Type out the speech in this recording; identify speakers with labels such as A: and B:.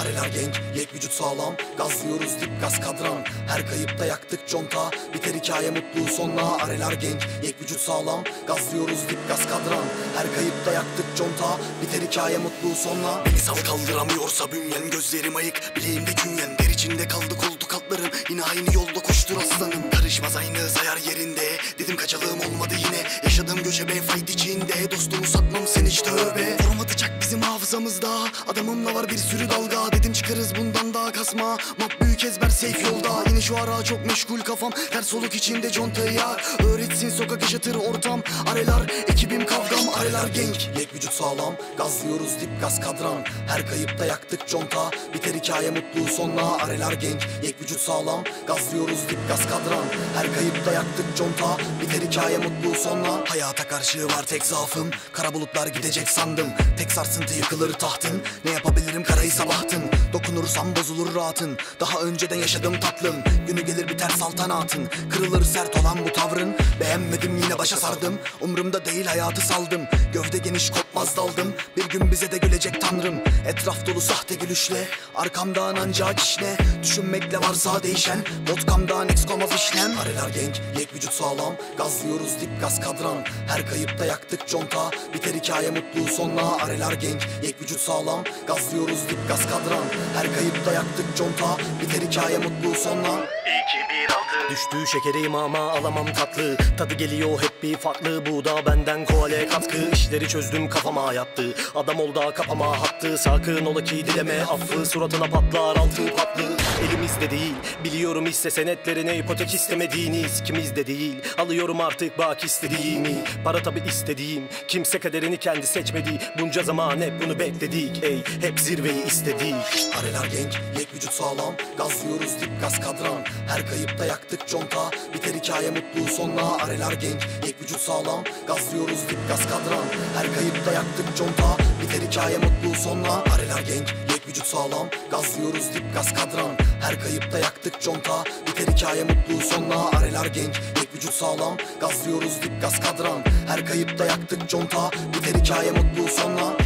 A: Areler genk, yek vücut sağlam. Gazlıyoruz dip gaz kadran. Her kayıpta yaktık conta. Biter hikaye mutlu sonla. Areler genk, yek vücut sağlam. Gazlıyoruz dip gaz kadran. Her kayıpta yaktık conta. Biter hikaye mutlu sonla. Beni sal kaldıramıyorsa bünyen Gözlerim ayık, bileğimde künyen Der içinde kaldı koltuk altlarım. Yine aynı yolda olmadı yine. Yaşadığım göçebe fayda içinde. Dostumu satmam sen hiç tövbe. Form atacak bizim hafızamızda. Adamımla var bir sürü dalga. Dedim çıkarız bundan daha kasma. Map büyük ezber safe yolda. Yine şu ara çok meşgul kafam. Ters soluk içinde contayı yar. Öğretsin sokak yaşatır ortam. Arelar ekibim kavgam. Arelar genk Yek vücut sağlam. Gazlıyoruz dip gaz kadran. Her kayıpta yaktık conta. Biter hikaye mutlu sonla. Arelar genk Yek vücut sağlam. Gazlıyoruz dip gaz kadran. Her kayıpta yaktık conta. Biter hikaye mutlu sonla Hayata karşı var tek zaafım. Kara bulutlar gidecek sandım. Tek sarsıntı yıkılır tahtın. Ne yapabilirim karayı sabahtın. Dokunursam bozulur rahatın. Daha önceden yaşadım tatlım. Günü gelir biter saltanatın. Kırılır sert olan bu tavrın. Beğenmedim yine başa sardım. Umrumda değil hayatı saldım. Gövde geniş kopmaz daldım. Bir gün bize de gülecek tanrım. Etraf dolu sahte gülüşle Arkamdan ancak işne Düşünmekle varsa değişen Vodkamdan eks komaz işlem. Areler genk, yek vücut sağlam. Gazlıyoruz dip gaz kadran. Her kayıpta yaktık conta. Biter hikaye mutlu sonla. Areler genk, yek vücut sağlam. Gazlıyoruz dip gaz kadran. Her kayıpta yaktık conta. Biter hikaye mutlu sonla
B: Düştüğü şekeriyim ama alamam tatlı. Tadı geliyor hep bir farklı. Bu da benden koale katkı. İşleri çözdüm kafama yattı. Adam ol da kafama hattı. Sakın ola ki dileme affı. Suratına patlar altı patlı Elimizde değil. Biliyorum hisse senetlerine ipotek istemediğiniz ikimiz de değil. Alıyorum artık bak istediğimi. Para tabi istediğim. Kimse kaderini kendi seçmedi. Bunca zaman hep bunu bekledik. Ey hep zirveyi istedik.
A: Areler genk, yek vücut sağlam. Gazlıyoruz dip gaz kadran. Her kayıpta yaktık conta. Biter hikaye mutlu sonla Areler genk, yek vücut sağlam. Gazlıyoruz dip gaz kadran. Her kayıpta yaktık conta. Biter hikaye mutlu sonla Areler genk, vücut sağlam Gazlıyoruz dip gaz kadran. Her kayıpta yaktık conta Biter hikaye mutlu sonla. Areler genk, yek vücut sağlam Gazlıyoruz dip gaz kadran. Her kayıpta yaktık conta Biter hikaye mutlu sonla